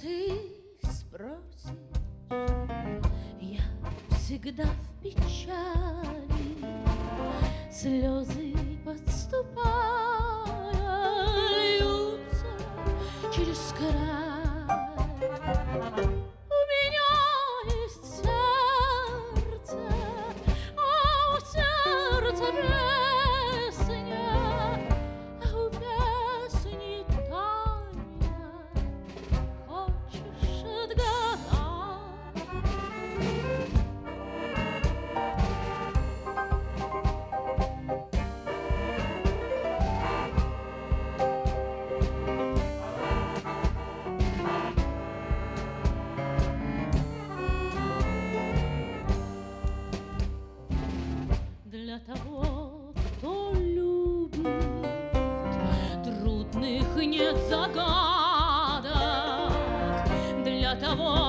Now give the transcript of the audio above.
Ты спросишь? Я всегда в печали, слезы подступая льются через край. для того, кто любит. Трудных нет загадок для того,